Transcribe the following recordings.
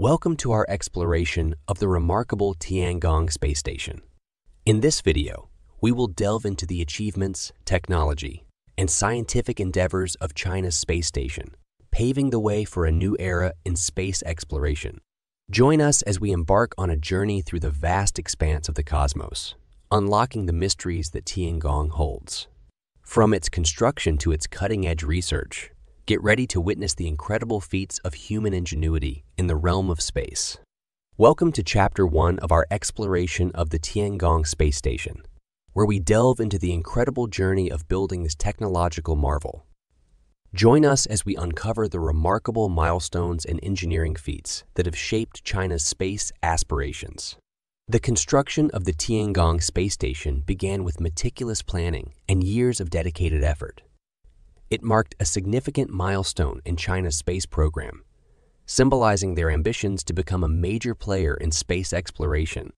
Welcome to our exploration of the remarkable Tiangong space station. In this video, we will delve into the achievements, technology, and scientific endeavors of China's space station, paving the way for a new era in space exploration. Join us as we embark on a journey through the vast expanse of the cosmos, unlocking the mysteries that Tiangong holds. From its construction to its cutting-edge research, get ready to witness the incredible feats of human ingenuity in the realm of space. Welcome to Chapter 1 of our exploration of the Tiangong space station, where we delve into the incredible journey of building this technological marvel. Join us as we uncover the remarkable milestones and engineering feats that have shaped China's space aspirations. The construction of the Tiangong space station began with meticulous planning and years of dedicated effort. It marked a significant milestone in China's space program, symbolizing their ambitions to become a major player in space exploration.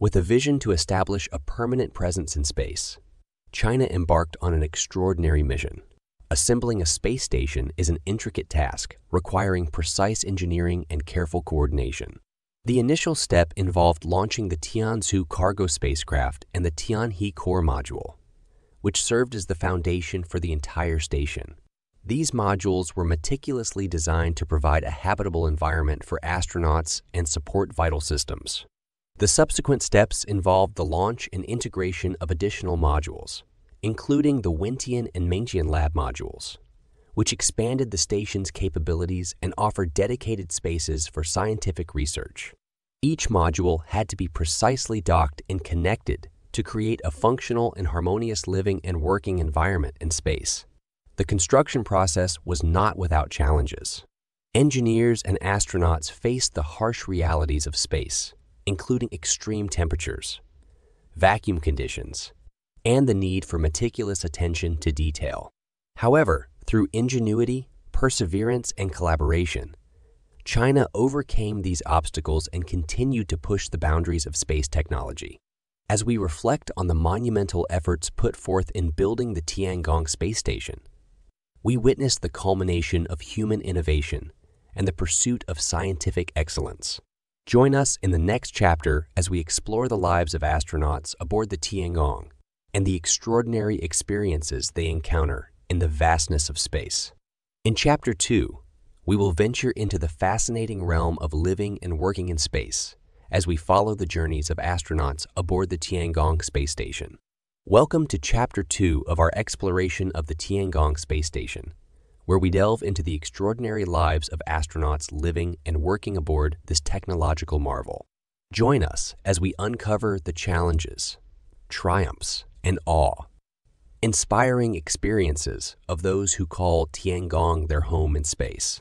With a vision to establish a permanent presence in space, China embarked on an extraordinary mission. Assembling a space station is an intricate task requiring precise engineering and careful coordination. The initial step involved launching the Tianzhou cargo spacecraft and the Tianhe core module, which served as the foundation for the entire station. These modules were meticulously designed to provide a habitable environment for astronauts and support vital systems. The subsequent steps involved the launch and integration of additional modules, including the Wentian and Mengtian Lab modules, which expanded the station's capabilities and offered dedicated spaces for scientific research. Each module had to be precisely docked and connected to create a functional and harmonious living and working environment in space. The construction process was not without challenges. Engineers and astronauts faced the harsh realities of space, including extreme temperatures, vacuum conditions, and the need for meticulous attention to detail. However, through ingenuity, perseverance, and collaboration, China overcame these obstacles and continued to push the boundaries of space technology. As we reflect on the monumental efforts put forth in building the Tiangong space station, we witness the culmination of human innovation and the pursuit of scientific excellence. Join us in the next chapter as we explore the lives of astronauts aboard the Tiangong and the extraordinary experiences they encounter in the vastness of space. In Chapter 2, we will venture into the fascinating realm of living and working in space as we follow the journeys of astronauts aboard the Tiangong space station. Welcome to Chapter 2 of our exploration of the Tiangong space station, where we delve into the extraordinary lives of astronauts living and working aboard this technological marvel. Join us as we uncover the challenges, triumphs, and awe inspiring experiences of those who call Tiangong their home in space.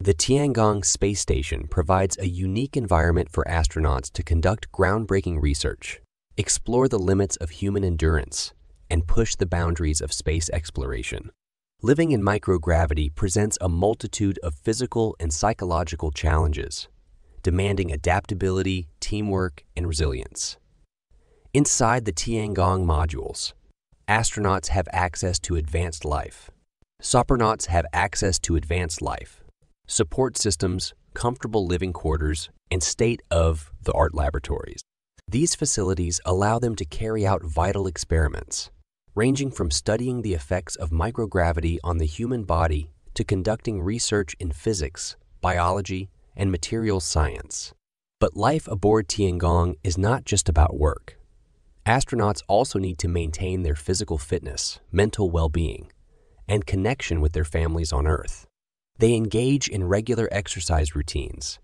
The Tiangong space station provides a unique environment for astronauts to conduct groundbreaking research, explore the limits of human endurance, and push the boundaries of space exploration. Living in microgravity presents a multitude of physical and psychological challenges, demanding adaptability, teamwork, and resilience. Inside the Tiangong modules, astronauts have access to advanced life. Sopernauts have access to advanced life, support systems, comfortable living quarters, and state-of-the-art laboratories. These facilities allow them to carry out vital experiments, ranging from studying the effects of microgravity on the human body to conducting research in physics, biology, and materials science. But life aboard Tiangong is not just about work. Astronauts also need to maintain their physical fitness, mental well-being, and connection with their families on Earth. They engage in regular exercise routines,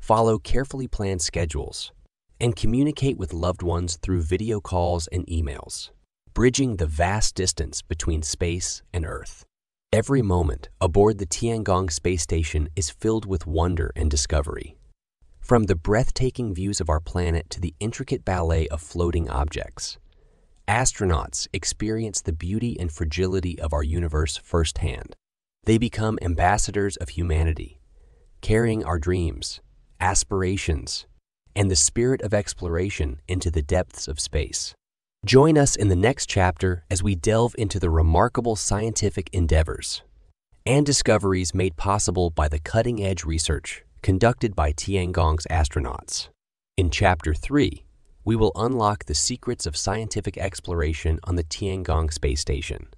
follow carefully planned schedules, and communicate with loved ones through video calls and emails, bridging the vast distance between space and Earth. Every moment aboard the Tiangong space station is filled with wonder and discovery. From the breathtaking views of our planet to the intricate ballet of floating objects, astronauts experience the beauty and fragility of our universe firsthand. They become ambassadors of humanity, carrying our dreams, aspirations, and the spirit of exploration into the depths of space. Join us in the next chapter as we delve into the remarkable scientific endeavors and discoveries made possible by the cutting-edge research conducted by Tiangong's astronauts. In Chapter 3, we will unlock the secrets of scientific exploration on the Tiangong space station,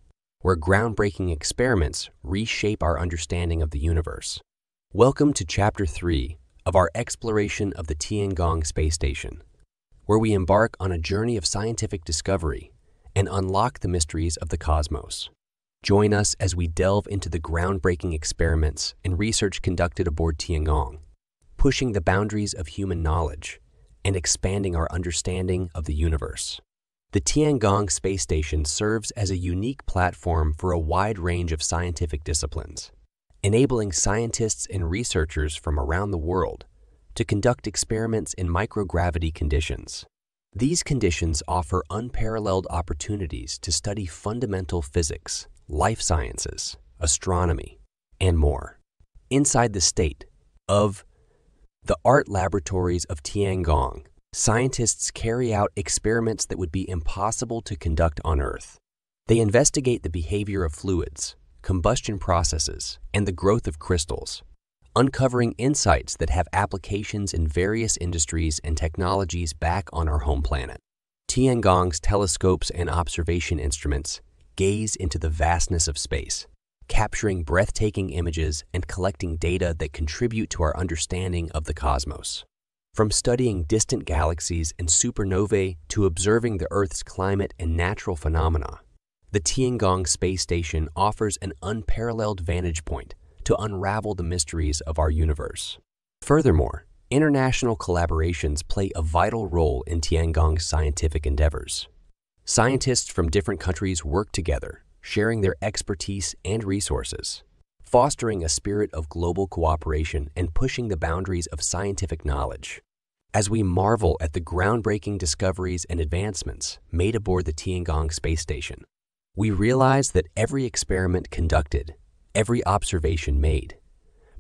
where groundbreaking experiments reshape our understanding of the universe. Welcome to Chapter 3 of our exploration of the Tiangong space station, where we embark on a journey of scientific discovery and unlock the mysteries of the cosmos. Join us as we delve into the groundbreaking experiments and research conducted aboard Tiangong, pushing the boundaries of human knowledge and expanding our understanding of the universe. The Tiangong space station serves as a unique platform for a wide range of scientific disciplines, enabling scientists and researchers from around the world to conduct experiments in microgravity conditions. These conditions offer unparalleled opportunities to study fundamental physics, life sciences, astronomy, and more. Inside the state of the art laboratories of Tiangong, scientists carry out experiments that would be impossible to conduct on Earth. They investigate the behavior of fluids, combustion processes, and the growth of crystals, uncovering insights that have applications in various industries and technologies back on our home planet. Tiangong's telescopes and observation instruments gaze into the vastness of space, capturing breathtaking images and collecting data that contribute to our understanding of the cosmos. From studying distant galaxies and supernovae to observing the Earth's climate and natural phenomena, the Tiangong space station offers an unparalleled vantage point to unravel the mysteries of our universe. Furthermore, international collaborations play a vital role in Tiangong's scientific endeavors. Scientists from different countries work together sharing their expertise and resources, fostering a spirit of global cooperation and pushing the boundaries of scientific knowledge. As we marvel at the groundbreaking discoveries and advancements made aboard the Tiangong space station, we realize that every experiment conducted, every observation made,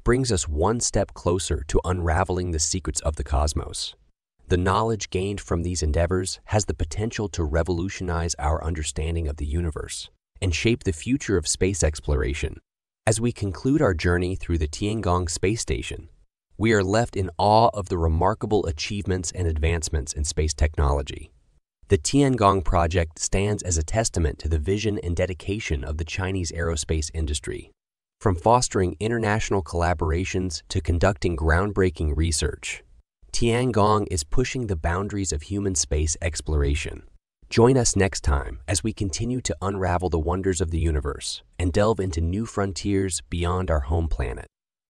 brings us one step closer to unraveling the secrets of the cosmos. The knowledge gained from these endeavors has the potential to revolutionize our understanding of the universe and shape the future of space exploration. As we conclude our journey through the Tiangong space station, we are left in awe of the remarkable achievements and advancements in space technology. The Tiangong project stands as a testament to the vision and dedication of the Chinese aerospace industry. From fostering international collaborations to conducting groundbreaking research, Tiangong is pushing the boundaries of human space exploration. Join us next time as we continue to unravel the wonders of the universe and delve into new frontiers beyond our home planet.